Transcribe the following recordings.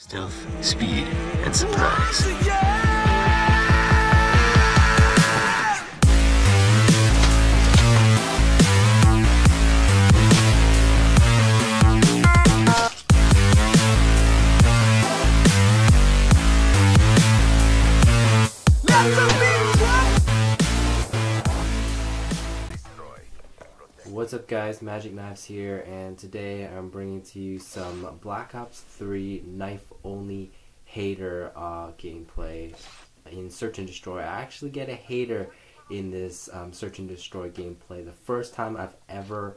Stealth, speed, and surprise. What's up guys, Magic Knives here, and today I'm bringing to you some Black Ops 3 knife-only H.A.T.R. uh, gameplay in Search and Destroy. I actually get a H.A.T.R. in this um, Search and Destroy gameplay. The first time I've ever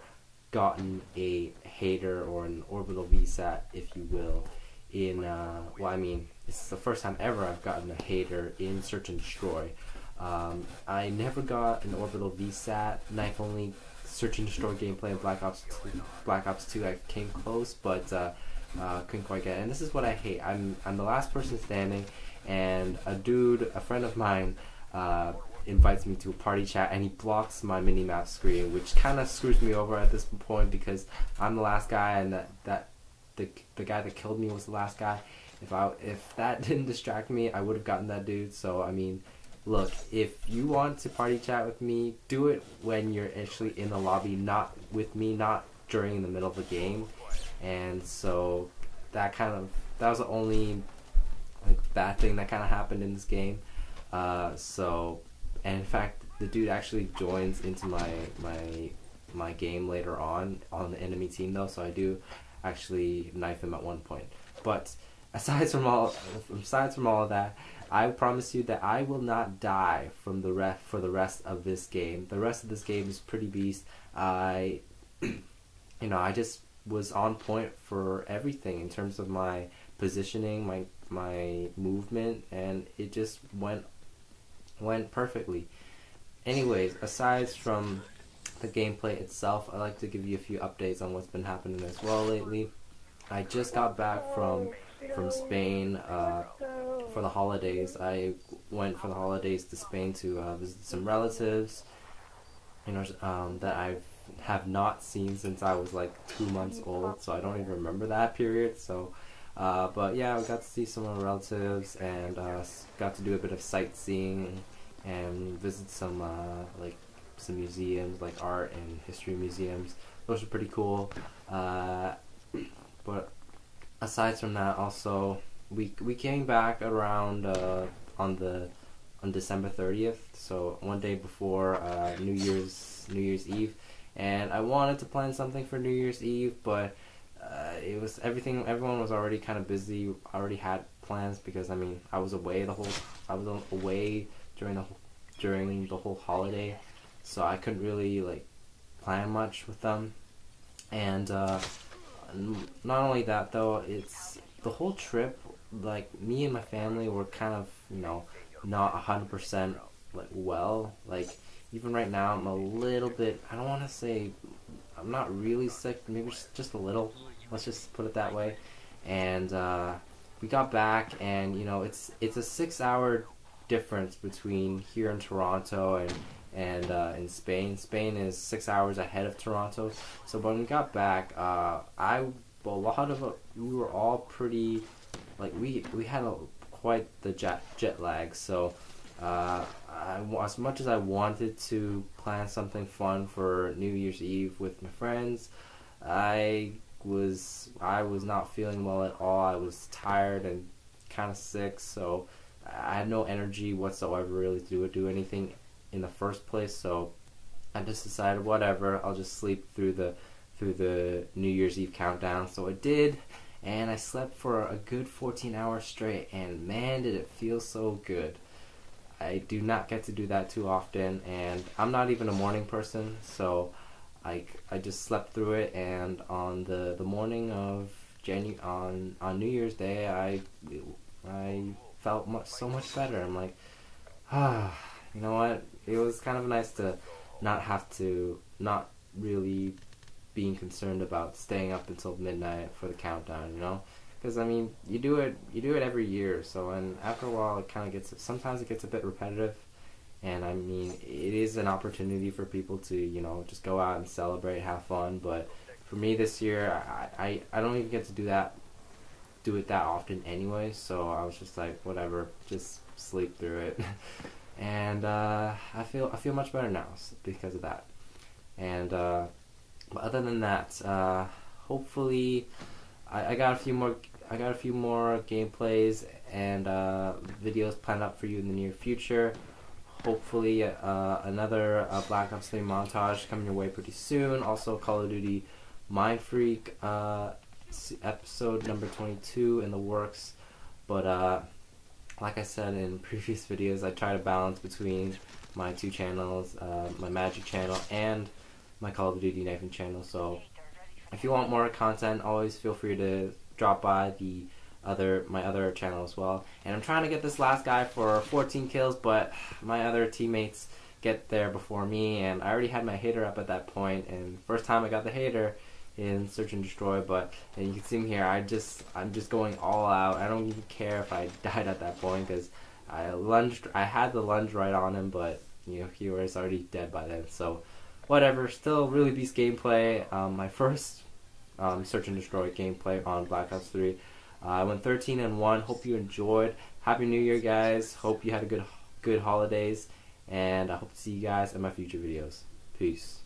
gotten a H.A.T.R. or an orbital VSAT, if you will, in, uh, well I mean, it's the first time ever I've gotten a H.A.T.R. in Search and Destroy. Um, I never got an orbital VSAT knife-only search and destroy gameplay in Black Ops 2, Black Ops 2 I came close but uh, uh, couldn't quite get it. And this is what I hate. I'm I'm the last person standing and a dude, a friend of mine uh, invites me to a party chat and he blocks my minimap screen which kind of screws me over at this point because I'm the last guy and that, that the, the guy that killed me was the last guy. If I if that didn't distract me, I would have gotten that dude. So I mean, look, if you want to party chat with me, do it when you're actually in the lobby, not with me, not during the middle of the game. And so that kind of that was the only like bad thing that kind of happened in this game. Uh, so, and in fact, the dude actually joins into my my my game later on on the enemy team though, so I do actually knife him at one point. But aside from all aside from all of that, I promise you that I will not die from the ref for the rest of this game. The rest of this game is pretty beast. I, you know, I just was on point for everything in terms of my positioning, my my movement, and it just went went perfectly. Anyways, aside from the gameplay itself, I'd like to give you a few updates on what's been happening as well lately. I just got back from from Spain uh, for the holidays. I went for the holidays to Spain to uh, visit some relatives, you know, um, that I have not seen since I was like two months old. So I don't even remember that period. So, uh, but yeah, I got to see some of my relatives and uh, got to do a bit of sightseeing and visit some uh, like some museums, like art and history museums. Those are pretty cool. Uh, but aside from that, also we we came back around uh, on the on December thirtieth, so one day before uh, New Year's New Year's Eve, and I wanted to plan something for New Year's Eve, but uh, it was everything. Everyone was already kind of busy. Already had plans because I mean I was away the whole I was away during the during the whole holiday, so I couldn't really like plan much with them, and. Uh, not only that though, it's the whole trip. Like me and my family were kind of you know not hundred percent like well. Like even right now, I'm a little bit. I don't want to say I'm not really sick. Maybe just, a little. Let's just put it that way. And uh, we got back, and you know it's it's a six hour difference between here in Toronto and and uh, in Spain. Spain is six hours ahead of Toronto. So when we got back, uh, I a lot of it, we were all pretty like we we had a, quite the jet jet lag. So uh, I, as much as I wanted to plan something fun for New Year's Eve with my friends, I was I was not feeling well at all. I was tired and kind of sick, so I had no energy whatsoever really to do, do anything in the first place. So I just decided, whatever, I'll just sleep through the through the New Year's Eve countdown. So I did, and I slept for a good 14 hours straight, and man, did it feel so good. I do not get to do that too often, and I'm not even a morning person, so I, I just slept through it. And on the, the morning of Janu- on on New Year's Day, I I felt much so much better. I'm like, ah, you know what? It was kind of nice to not have to not really being concerned about staying up until midnight for the countdown. You know, because I mean, you do it you do it every year. So and after a while, it kind of gets sometimes it gets a bit repetitive. And I mean, it is an opportunity for people to you know just go out and celebrate, have fun. But for me this year, I I, I don't even get to do that do it that often anyway, so I was just like, whatever, just sleep through it. and uh, I feel I feel much better now because of that. And uh, but other than that, uh, hopefully, I, I got a few more. I got a few more gameplays and uh, videos planned up for you in the near future. Hopefully, uh, another uh, Black Ops 3 montage coming your way pretty soon. Also, Call of Duty Mind Freak uh, episode number 22 in the works. But like I said in previous videos, I try to balance between my two channels, uh, my Magic channel and my Call of Duty Knifing channel. So if you want more content, always feel free to drop by the other my other channel as well. And I'm trying to get this last guy for 14 kills, but my other teammates get there before me, and I already had my H.A.T.R. up at that point. And first time I got the H.A.T.R. in Search and Destroy, but and you can see me here. I just I'm just going all out. I don't even care if I died at that point because I lunged. I had the lunge right on him, but you know he was already dead by then. So whatever. Still really beast gameplay. Um, my first um, Search and Destroy gameplay on Black Ops 3. Uh, I went 13 and 1. Hope you enjoyed. Happy New Year, guys. Hope you had a good good holidays. And I hope to see you guys in my future videos. Peace.